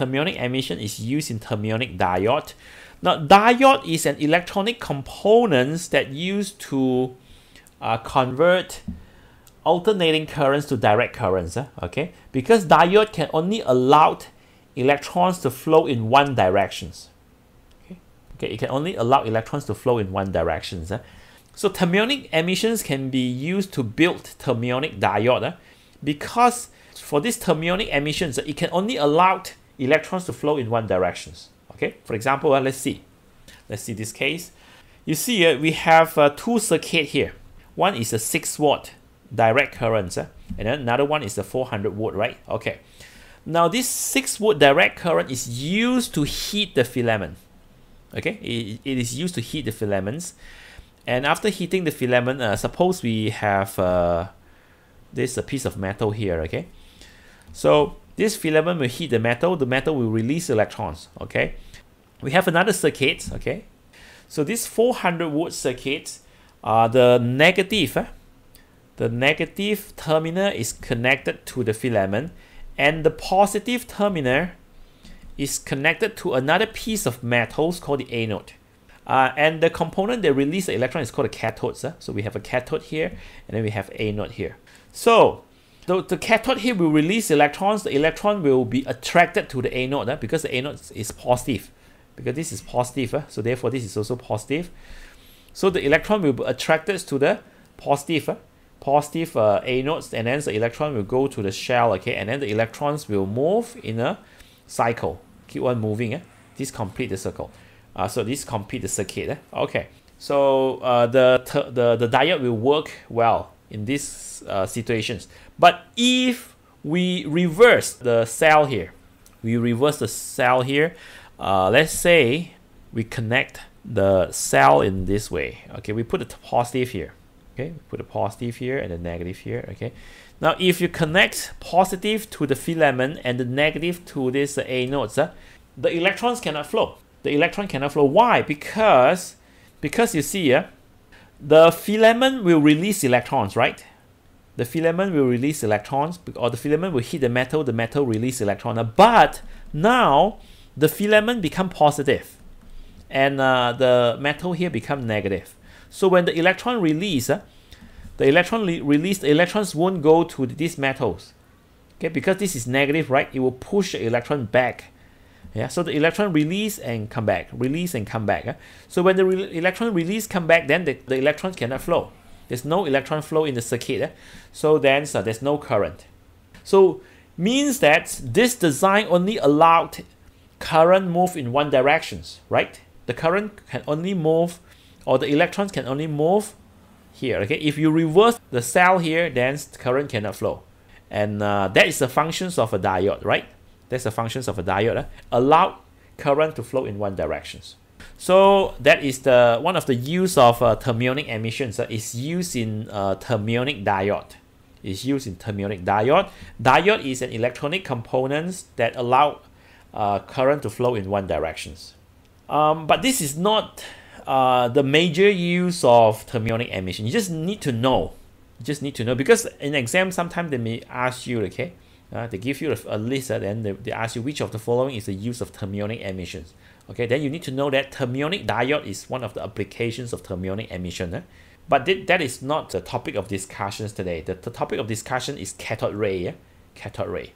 thermionic emission is used in thermionic diode. Now, diode is an electronic component that used to uh, convert alternating currents to direct currents. Uh, okay, because diode can only allow electrons to flow in one direction. Okay, okay, it can only allow electrons to flow in one direction. Uh. So thermionic emissions can be used to build thermionic diode uh, because for this thermionic emissions, uh, it can only allow electrons to flow in one direction. Okay, for example, uh, let's see. Let's see this case. You see, uh, we have uh, two circuit here. One is a 6 watt direct current, uh, and then another one is a 400 watt, right? Okay. Now, this 6 volt direct current is used to heat the filament. Okay, it, it is used to heat the filaments. And after heating the filament, uh, suppose we have uh, this a piece of metal here, okay? So this filament will heat the metal, the metal will release electrons, okay? We have another circuit, okay? So this 400 volt circuit, uh, the negative, uh, the negative terminal is connected to the filament and the positive terminal is connected to another piece of metals called the anode. Uh, and the component that release the electron is called a cathode. Uh. So we have a cathode here, and then we have anode here. So the, the cathode here will release electrons. The electron will be attracted to the anode uh, because the anode is positive. Because this is positive, uh, so therefore this is also positive. So the electron will be attracted to the positive, uh, positive uh, anodes, and then the electron will go to the shell, okay, and then the electrons will move in a cycle. Keep on moving, uh, this complete the circle. Uh, so this complete the circuit. Uh, okay, so uh, the, the, the diode will work well in these uh, situations. But if we reverse the cell here, we reverse the cell here, uh, let's say we connect the cell in this way. Okay, we put a positive here. Okay, we put a positive here and a negative here. Okay, now if you connect positive to the filament and the negative to this uh, anodes, uh, the electrons cannot flow. The electron cannot flow. Why? Because because you see, uh, the filament will release electrons, right? The filament will release electrons, or the filament will hit the metal, the metal release electron. But now the filament become positive, and uh, the metal here become negative. So when the electron release, uh, the electron release, the electrons won't go to these metals. Okay, because this is negative, right? It will push the electron back yeah, so the electron release and come back, release and come back. So when the re electron release come back, then the, the electrons cannot flow. There's no electron flow in the circuit. So then so there's no current. So means that this design only allowed current move in one directions, right? The current can only move, or the electrons can only move here. Okay, if you reverse the cell here, then the current cannot flow, and uh, that is the functions of a diode, right? That's the functions of a diode. Allow current to flow in one direction. So that is the one of the use of uh, thermionic emissions. Uh, is used in uh, thermionic diode. Is used in thermionic diode. Diode is an electronic component that allow uh, current to flow in one direction. Um, but this is not uh, the major use of thermionic emission. You just need to know. You just need to know because in exam sometimes they may ask you, okay, uh, they give you a, a list and uh, then they, they ask you which of the following is the use of thermionic emissions. Okay, then you need to know that thermionic diode is one of the applications of thermionic emission. Eh? But th that is not the topic of discussions today. The, the topic of discussion is cathode ray. Eh? Cathode ray.